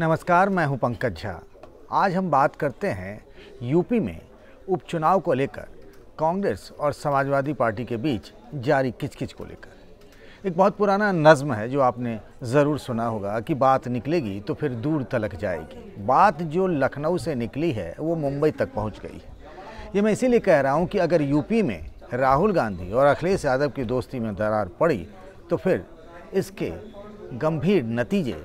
नमस्कार, मैं हूँ पंकज झा। आज हम बात करते हैं यूपी में उपचुनाव को लेकर, कांग्रेस और समाजवादी पार्टी के बीच जारी किचकिच को लेकर। एक बहुत पुराना नज्म है, जो आपने ज़रूर सुना होगा कि बात निकलेगी तो फिर दूर तलक जाएगी। बात जो लखनऊ से निकली है, वो मुंबई तक पहुँच गई। है ये मैं इसीलिए कह रहा हूँ कि अगर यूपी में राहुल गांधी और अखिलेश यादव की दोस्ती में दरार पड़ी तो फिर इसके गंभीर नतीजे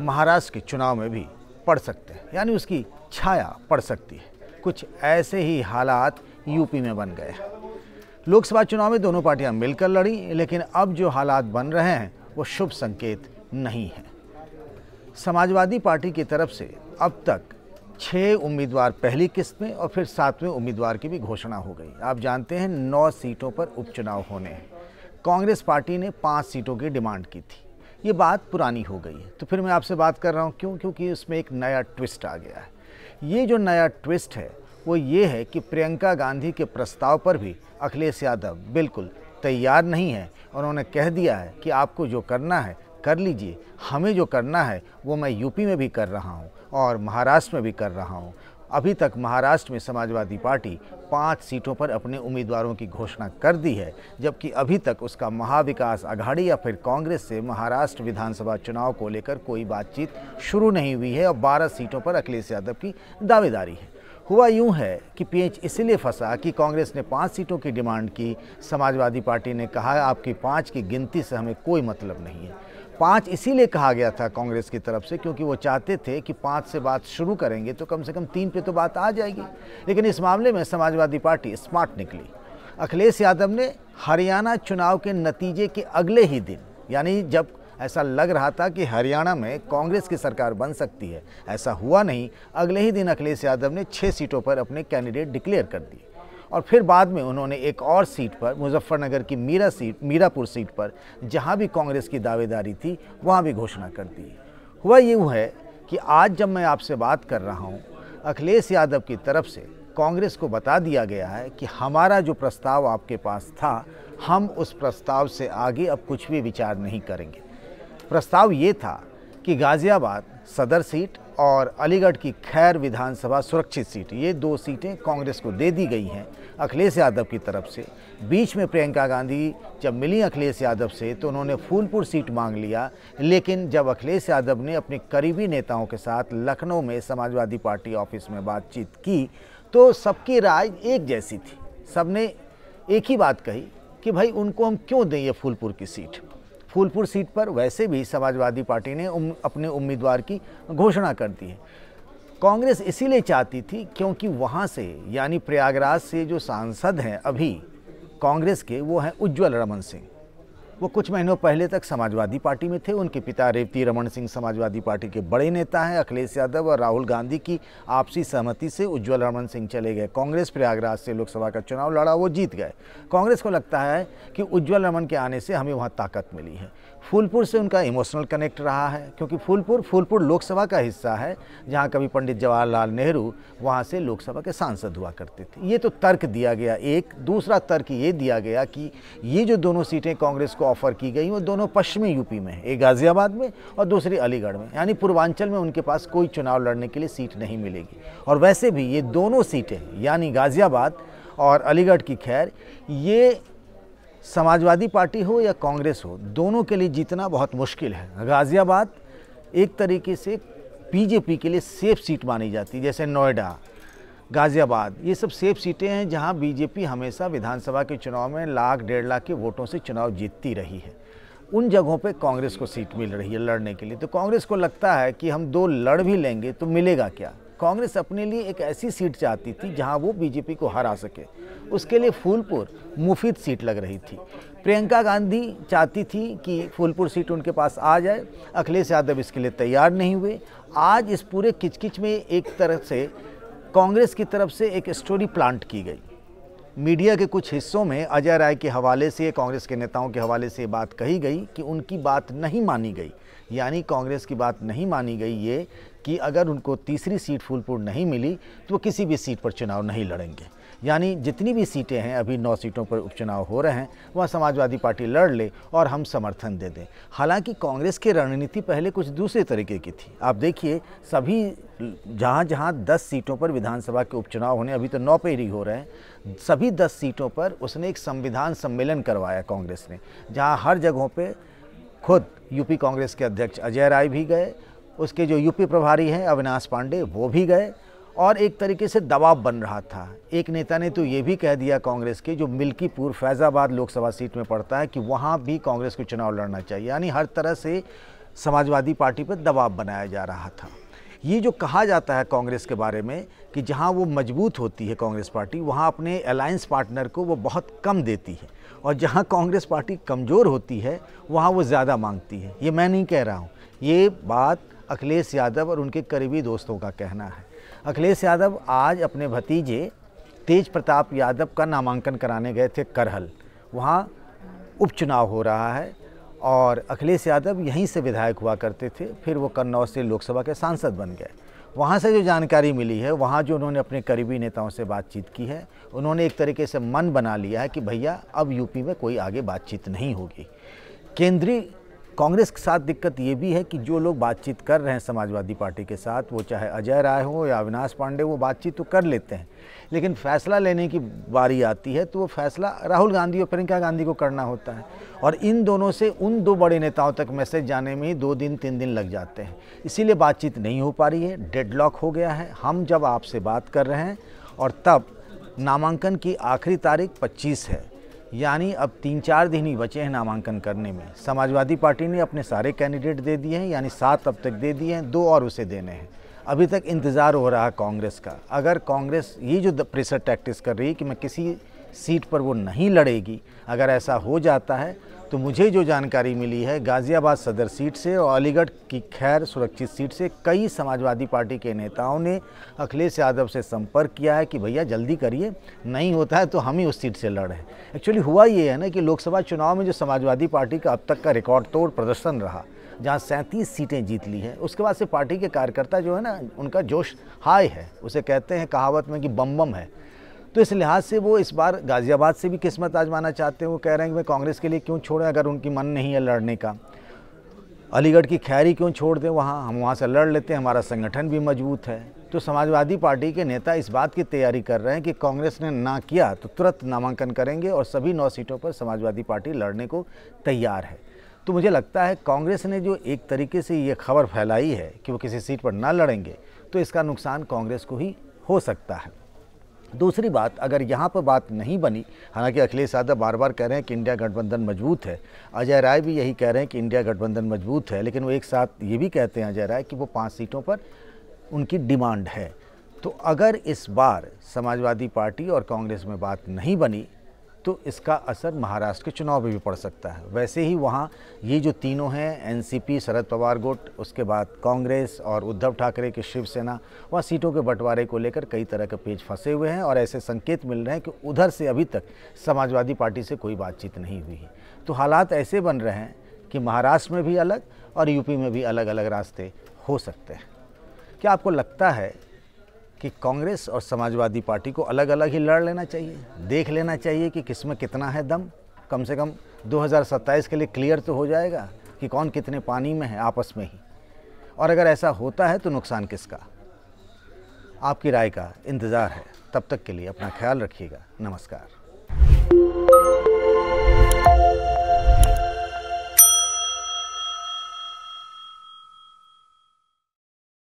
महाराष्ट्र के चुनाव में भी पड़ सकते हैं, यानी उसकी छाया पड़ सकती है। कुछ ऐसे ही हालात यूपी में बन गए लोकसभा चुनाव में दोनों पार्टियाँ मिलकर लड़ी, लेकिन अब जो हालात बन रहे हैं, वो शुभ संकेत नहीं है। समाजवादी पार्टी की तरफ़ से अब तक छः उम्मीदवार पहली किस्त में और फिर सातवें उम्मीदवार की भी घोषणा हो गई। आप जानते हैं नौ सीटों पर उपचुनाव होने हैं। कांग्रेस पार्टी ने पाँच सीटों की डिमांड की थी। ये बात पुरानी हो गई है। तो फिर मैं आपसे बात कर रहा हूँ, क्यों? क्योंकि उसमें एक नया ट्विस्ट आ गया है। ये जो नया ट्विस्ट है, वो ये है कि प्रियंका गांधी के प्रस्ताव पर भी अखिलेश यादव बिल्कुल तैयार नहीं है उन्होंने कह दिया है कि आपको जो करना है, कर लीजिए। हमें जो करना है, वो मैं यूपी में भी कर रहा हूँ और महाराष्ट्र में भी कर रहा हूँ। अभी तक महाराष्ट्र में समाजवादी पार्टी पाँच सीटों पर अपने उम्मीदवारों की घोषणा कर दी है, जबकि अभी तक उसका महाविकास अघाड़ी या फिर कांग्रेस से महाराष्ट्र विधानसभा चुनाव को लेकर कोई बातचीत शुरू नहीं हुई है और बारह सीटों पर अखिलेश यादव की दावेदारी है। हुआ यूँ है कि पीएच इसलिए फंसा कि कांग्रेस ने पाँच सीटों की डिमांड की। समाजवादी पार्टी ने कहा, आपकी पाँच की गिनती से हमें कोई मतलब नहीं है। पाँच इसीलिए कहा गया था कांग्रेस की तरफ़ से, क्योंकि वो चाहते थे कि पाँच से बात शुरू करेंगे तो कम से कम तीन पे तो बात आ जाएगी। लेकिन इस मामले में समाजवादी पार्टी स्मार्ट निकली। अखिलेश यादव ने हरियाणा चुनाव के नतीजे के अगले ही दिन, यानी जब ऐसा लग रहा था कि हरियाणा में कांग्रेस की सरकार बन सकती है, ऐसा हुआ नहीं। अगले ही दिन अखिलेश यादव ने छः सीटों पर अपने कैंडिडेट डिक्लेयर कर दिए। और फिर बाद में उन्होंने एक और सीट पर, मुजफ्फरनगर की मीरा सीट, मीरापुर सीट पर, जहाँ भी कांग्रेस की दावेदारी थी, वहाँ भी घोषणा कर दी। हुआ यूँ है कि आज जब मैं आपसे बात कर रहा हूँ, अखिलेश यादव की तरफ़ से कांग्रेस को बता दिया गया है कि हमारा जो प्रस्ताव आपके पास था, हम उस प्रस्ताव से आगे अब कुछ भी विचार नहीं करेंगे। प्रस्ताव ये था कि गाज़ियाबाद सदर सीट और अलीगढ़ की खैर विधानसभा सुरक्षित सीट। ये दो सीटें कांग्रेस को दे दी गई हैं अखिलेश यादव की तरफ़ से। बीच में प्रियंका गांधी जब मिली अखिलेश यादव से तो उन्होंने फूलपुर सीट मांग लिया। लेकिन जब अखिलेश यादव ने अपने करीबी नेताओं के साथ लखनऊ में समाजवादी पार्टी ऑफ़िस में बातचीत की तो सबकी राय एक जैसी थी। सबने एक ही बात कही कि, भाई, उनको हम क्यों दें ये फूलपुर की सीट? फूलपुर सीट पर वैसे भी समाजवादी पार्टी ने उम, अपने उम्मीदवार की घोषणा कर दी है। कांग्रेस इसीलिए चाहती थी क्योंकि वहाँ से यानी प्रयागराज से जो सांसद हैं अभी कांग्रेस के वो हैं उज्ज्वल रमन सिंह। वो कुछ महीनों पहले तक समाजवादी पार्टी में थे। उनके पिता रेवती रमन सिंह समाजवादी पार्टी के बड़े नेता हैं, अखिलेश यादव और राहुल गांधी की आपसी सहमति से उज्ज्वल रमन सिंह चले गए। कांग्रेस प्रयागराज से लोकसभा का चुनाव लड़ा, वो जीत गए। कांग्रेस को लगता है कि उज्ज्वल रमन के आने से हमें वहाँ ताकत मिली है। फूलपुर से उनका इमोशनल कनेक्ट रहा है, क्योंकि फूलपुर फूलपुर लोकसभा का हिस्सा है, जहाँ कभी पंडित जवाहरलाल नेहरू वहाँ से लोकसभा के सांसद हुआ करते थे। ये तो तर्क दिया गया एक, दूसरा तर्क ये दिया गया कि ये जो दोनों सीटें कांग्रेस को ऑफ़र की गई वो दोनों पश्चिमी यूपी में, एक गाज़ियाबाद में और दूसरी अलीगढ़ में। यानी पूर्वांचल में उनके पास कोई चुनाव लड़ने के लिए सीट नहीं मिलेगी। और वैसे भी ये दोनों सीटें, यानी गाज़ियाबाद और अलीगढ़ की खैर, ये समाजवादी पार्टी हो या कांग्रेस हो, दोनों के लिए जीतना बहुत मुश्किल है। गाज़ियाबाद एक तरीके से, बीजेपी के लिए सेफ़ सीट मानी जाती है, जैसे नोएडा गाज़ियाबाद। ये सब सेफ़ सीटें हैं जहाँ बीजेपी हमेशा विधानसभा के चुनाव में लाख डेढ़ लाख के वोटों से चुनाव जीतती रही है। उन जगहों पे कांग्रेस को सीट मिल रही है लड़ने के लिए। तो कांग्रेस को लगता है कि हम दो लड़ भी लेंगे तो मिलेगा क्या? कांग्रेस अपने लिए एक ऐसी सीट चाहती थी जहाँ वो बीजेपी को हरा सके। उसके लिए फूलपुर मुफीद सीट लग रही थी। प्रियंका गांधी चाहती थी कि फूलपुर सीट उनके पास आ जाए। अखिलेश यादव इसके लिए तैयार नहीं हुए। आज इस पूरे किचकिच में एक तरह से कांग्रेस की तरफ़ से एक स्टोरी प्लांट की गई। मीडिया के कुछ हिस्सों में अजय राय के हवाले से, कांग्रेस के नेताओं के हवाले से बात कही गई कि उनकी बात नहीं मानी गई। यानी कांग्रेस की बात नहीं मानी गई ये कि अगर उनको तीसरी सीट फूलपुर नहीं मिली तो वो किसी भी सीट पर चुनाव नहीं लड़ेंगे। यानी जितनी भी सीटें हैं, अभी नौ सीटों पर उपचुनाव हो रहे हैं, वहाँ समाजवादी पार्टी लड़ ले और हम समर्थन दे दें। हालाँकि कांग्रेस की रणनीति पहले कुछ दूसरे तरीके की थी। आप देखिए, सभी जहाँ जहाँ दस सीटों पर विधानसभा के उपचुनाव होने, अभी तो नौ पे ही हो रहे हैं, सभी दस सीटों पर उसने एक संविधान सम्मेलन करवाया कांग्रेस ने, जहाँ हर जगहों पर खुद यूपी कांग्रेस के अध्यक्ष अजय राय भी गए उसके जो यूपी प्रभारी हैं, अविनाश पांडे, वो भी गए और एक तरीके से दबाव बन रहा था। एक नेता ने तो ये भी कह दिया कांग्रेस के, जो मिल्कीपुर, फैज़ाबाद लोकसभा सीट में पड़ता है, कि वहाँ भी कांग्रेस को चुनाव लड़ना चाहिए। यानी हर तरह से समाजवादी पार्टी पर दबाव बनाया जा रहा था। ये जो कहा जाता है कांग्रेस के बारे में, कि जहाँ वो मज़बूत होती है कांग्रेस पार्टी, वहाँ अपने अलायंस पार्टनर को वो बहुत कम देती है। और जहाँ कांग्रेस पार्टी कमज़ोर होती है, वहाँ वो ज़्यादा मांगती है। ये मैं नहीं कह रहा हूँ। ये बात अखिलेश यादव और उनके करीबी दोस्तों का कहना है। अखिलेश यादव आज अपने भतीजे तेज प्रताप यादव का नामांकन कराने गए थे करहल। वहाँ उपचुनाव हो रहा है और अखिलेश यादव यहीं से विधायक हुआ करते थे, फिर वो कन्नौज से लोकसभा के सांसद बन गए। वहाँ से जो जानकारी मिली है, वहाँ जो उन्होंने अपने करीबी नेताओं से बातचीत की है, उन्होंने एक तरीके से मन बना लिया है कि भैया, अब यूपी में कोई आगे बातचीत नहीं होगी। केंद्रीय कांग्रेस के साथ दिक्कत ये भी है कि जो लोग बातचीत कर रहे हैं समाजवादी पार्टी के साथ, वो चाहे अजय राय हो या अविनाश पांडे, वो बातचीत तो कर लेते हैं। लेकिन फैसला लेने की बारी आती है तो वो फैसला राहुल गांधी और प्रियंका गांधी को करना होता है। और इन दोनों से, उन दो बड़े नेताओं तक मैसेज जाने में ही दो दिन, तीन दिन लग जाते हैं। इसीलिए बातचीत नहीं हो पा रही है, डेडलॉक हो गया है। हम जब आपसे बात कर रहे हैं, और तब नामांकन की आखिरी तारीख 25 है। यानी अब तीन चार दिन ही बचे हैं नामांकन करने में। समाजवादी पार्टी ने अपने सारे कैंडिडेट दे दिए हैं, यानी सात अब तक दे दिए हैं, दो और उसे देने हैं। अभी तक इंतज़ार हो रहा है कांग्रेस का। अगर कांग्रेस ये जो प्रेशर टैक्टिस कर रही है कि मैं किसी सीट पर वो नहीं लड़ेगी। अगर ऐसा हो जाता है तो मुझे जो जानकारी मिली है, गाज़ियाबाद सदर सीट से और अलीगढ़ की खैर सुरक्षित सीट से कई समाजवादी पार्टी के नेताओं ने अखिलेश यादव से संपर्क किया है कि भैया, जल्दी करिए, नहीं होता है तो हम ही उस सीट से लड़ लड़ें एक्चुअली हुआ ये है ना कि लोकसभा चुनाव में जो समाजवादी पार्टी का अब तक का रिकॉर्ड तोड़ प्रदर्शन रहा, जहाँ सैंतीस सीटें जीत ली हैं, उसके बाद से पार्टी के कार्यकर्ता जो है ना, उनका जोश हाई है। उसे कहते हैं कहावत में कि बम बम है। तो इस लिहाज से वो इस बार गाज़ियाबाद से भी किस्मत आजमाना चाहते हैं। वो कह रहे हैं कि मैं कांग्रेस के लिए क्यों छोड़ें अगर उनकी मन नहीं है लड़ने का? अलीगढ़ की खैरी क्यों छोड़ दें? वहाँ, हम वहाँ से लड़ लेते हैं, हमारा संगठन भी मज़बूत है। तो समाजवादी पार्टी के नेता इस बात की तैयारी कर रहे हैं कि कांग्रेस ने ना किया तो तुरंत नामांकन करेंगे और सभी नौ सीटों पर समाजवादी पार्टी लड़ने को तैयार है। तो मुझे लगता है कांग्रेस ने जो एक तरीके से ये खबर फैलाई है कि वो किसी सीट पर ना लड़ेंगे तो इसका नुकसान कांग्रेस को ही हो सकता है। दूसरी बात, अगर यहाँ पर बात नहीं बनी, हालाँकि अखिलेश यादव बार बार कह रहे हैं कि इंडिया गठबंधन मज़बूत है। अजय राय भी यही कह रहे हैं कि इंडिया गठबंधन मज़बूत है, लेकिन वो एक साथ ये भी कहते हैं अजय राय कि वो पाँच सीटों पर उनकी डिमांड है। तो अगर इस बार समाजवादी पार्टी और कांग्रेस में बात नहीं बनी तो इसका असर महाराष्ट्र के चुनाव में भी पड़ सकता है। वैसे ही वहाँ ये जो तीनों हैं, एनसीपी, शरद पवार गुट, उसके बाद कांग्रेस और उद्धव ठाकरे की शिवसेना, वहाँ सीटों के बंटवारे को लेकर कई तरह के पेज फंसे हुए हैं और ऐसे संकेत मिल रहे हैं कि उधर से अभी तक समाजवादी पार्टी से कोई बातचीत नहीं हुई है। तो हालात ऐसे बन रहे हैं कि महाराष्ट्र में भी अलग और यूपी में भी अलग अलग रास्ते हो सकते हैं। क्या आपको लगता है कि कांग्रेस और समाजवादी पार्टी को अलग अलग ही लड़ लेना चाहिए। देख लेना चाहिए कि किसमें कितना है दम। कम से कम 2027 के लिए क्लियर तो हो जाएगा कि कौन कितने पानी में है, आपस में ही। और अगर ऐसा होता है तो नुकसान किसका? आपकी राय का इंतज़ार है। तब तक के लिए अपना ख्याल रखिएगा। नमस्कार।